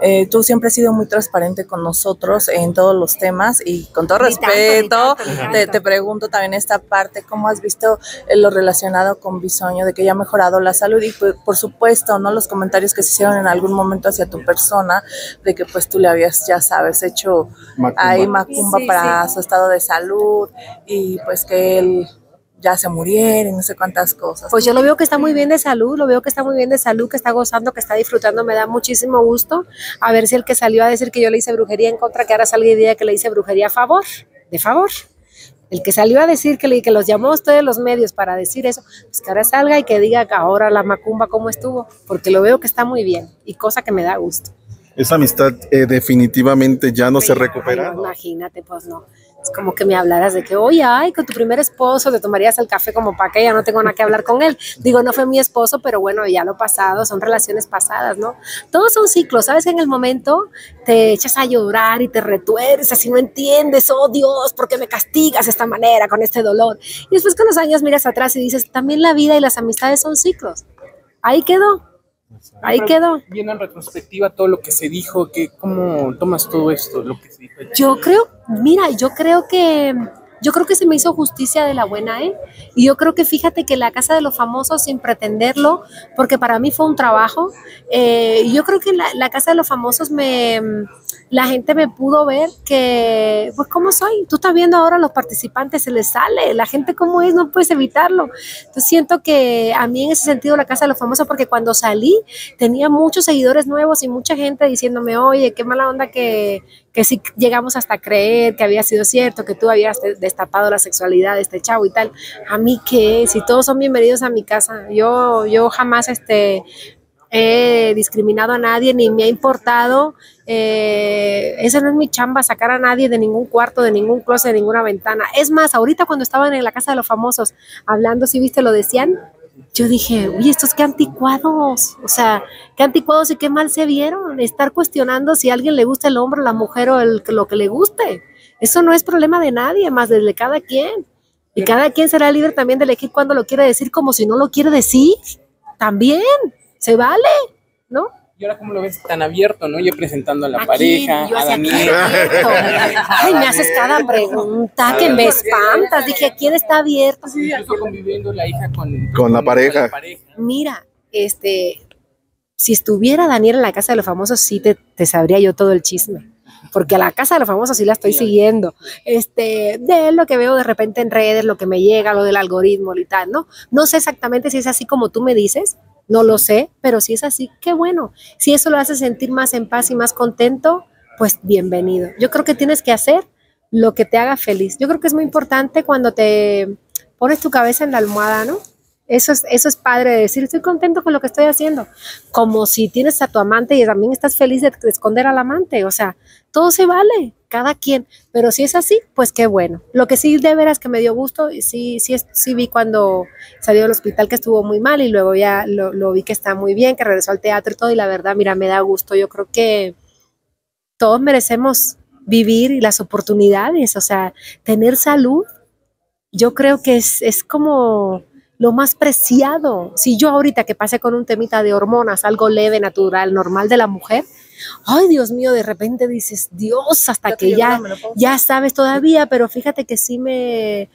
Eh, tú siempre has sido muy transparente con nosotros en todos los temas y con todo Ni tanto, ni respeto, tanto, ni te, tanto. te pregunto también esta parte, ¿cómo has visto eh, lo relacionado con Bisoño, de que ya ha mejorado la salud y pues, por supuesto, ¿no? Los comentarios que se hicieron en algún momento hacia tu persona, de que pues tú le habías, ya sabes, hecho Macumba. ahí macumba Sí, para sí. su estado de salud y pues que él ya se muriera y no sé cuántas cosas. Pues yo lo veo que está muy bien de salud, lo veo que está muy bien de salud, que está gozando, que está disfrutando, me da muchísimo gusto. A ver si el que salió a decir que yo le hice brujería en contra, que ahora salga diga que le hice brujería a favor, de favor. El que salió a decir que, le, que los llamó a ustedes los medios para decir eso, pues que ahora salga y que diga que ahora la macumba cómo estuvo, porque lo veo que está muy bien y cosa que me da gusto. Esa amistad eh, definitivamente ya no se Ay, recupera. no, imagínate, pues no. Es como que me hablaras de que, oye, ay, con tu primer esposo te tomarías el café como para que ya no tengo nada que hablar con él. Digo, no fue mi esposo, pero bueno, ya lo pasado, son relaciones pasadas, ¿no? Todos son ciclos, ¿sabes? En el momento te echas a llorar y te retuerces, así no entiendes, oh Dios, ¿por qué me castigas de esta manera, con este dolor? Y después con los años miras atrás y dices, también la vida y las amistades son ciclos. Ahí quedó, ahí quedó. Viendo en retrospectiva todo lo que se dijo, que ¿cómo tomas todo esto, lo que se dijo? Yo creo, mira, yo creo que yo creo que se me hizo justicia de la buena, ¿eh? Y yo creo que fíjate que la Casa de los Famosos, sin pretenderlo, porque para mí fue un trabajo, eh, yo creo que la, la Casa de los Famosos me, la gente me pudo ver que, pues, ¿cómo soy? Tú estás viendo ahora a los participantes, se les sale, la gente cómo es, no puedes evitarlo. Entonces siento que a mí en ese sentido la Casa de los Famosos, porque cuando salí tenía muchos seguidores nuevos y mucha gente diciéndome, oye, qué mala onda que, que sí llegamos hasta creer que había sido cierto, que tú habías de- destapado la sexualidad de este chavo y tal. A mí qué, si todos son bienvenidos a mi casa, yo, yo jamás este, he discriminado a nadie ni me ha importado. Eh, esa no es mi chamba, sacar a nadie de ningún cuarto, de ningún closet, de ninguna ventana. Es más, ahorita cuando estaban en la casa de los famosos hablando, si viste, lo decían, yo dije, uy, estos qué anticuados, o sea, qué anticuados y qué mal se vieron, estar cuestionando si a alguien le gusta el hombre, la mujer o el, lo que le guste. Eso no es problema de nadie, más de cada quien. Y cada quien será libre también de elegir cuándo lo quiere decir, como si no lo quiere decir. También, se vale, ¿no? Y ahora cómo lo ves tan abierto, ¿no? Yo presentando a la Aquí, pareja, yo a Daniel. Ay, me haces cada pregunta que me espantas. Dije, ¿quién está abierto? Incluso conviviendo la hija con, Con la pareja. Mira, este, si estuviera Daniel en la casa de los famosos, sí te, te sabría yo todo el chisme. Porque a la casa de los famosos sí la estoy siguiendo. Este, de lo que veo de repente en redes, lo que me llega, lo del algoritmo y tal, ¿no? No sé exactamente si es así como tú me dices, no lo sé, pero si es así, qué bueno. Si eso lo hace sentir más en paz y más contento, pues bienvenido. Yo creo que tienes que hacer lo que te haga feliz. Yo creo que es muy importante cuando te pones tu cabeza en la almohada, ¿no? Eso es, eso es padre de decir, estoy contento con lo que estoy haciendo. Como si tienes a tu amante y también estás feliz de, de esconder al amante. O sea, todo se vale, cada quien. Pero si es así, pues qué bueno. Lo que sí de veras que me dio gusto, sí, sí, sí vi cuando salió del hospital que estuvo muy mal y luego ya lo, lo vi que está muy bien, que regresó al teatro y todo. Y la verdad, mira, me da gusto. Yo creo que todos merecemos vivir y las oportunidades, o sea, tener salud, yo creo que es, es como lo más preciado. Si yo ahorita que pasé con un temita de hormonas, algo leve, natural, normal de la mujer, ay Dios mío, de repente dices, Dios, hasta que ya, ya sabes todavía, pero fíjate que sí me,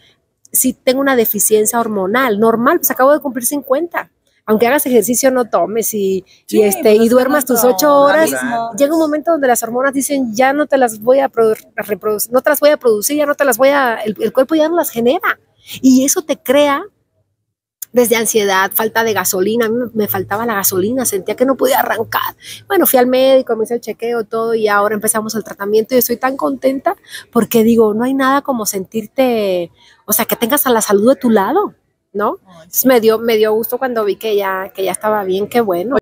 sí tengo una deficiencia hormonal, normal, pues acabo de cumplir 50. Aunque hagas ejercicio, no tomes y, y este, pues y duermas tus ocho horas, mismo. llega un momento donde las hormonas dicen ya no te las voy a produ- a reproducir, no te las voy a producir, ya no te las voy a, el, el cuerpo ya no las genera. Y eso te crea desde ansiedad, falta de gasolina, a mí me, faltaba la gasolina, sentía que no podía arrancar. Bueno, fui al médico, me hice el chequeo, todo, y ahora empezamos el tratamiento y estoy tan contenta porque digo, no hay nada como sentirte, o sea, que tengas a la salud de tu lado, ¿no? Entonces me dio, me dio gusto cuando vi que ya, que ya estaba bien, qué bueno.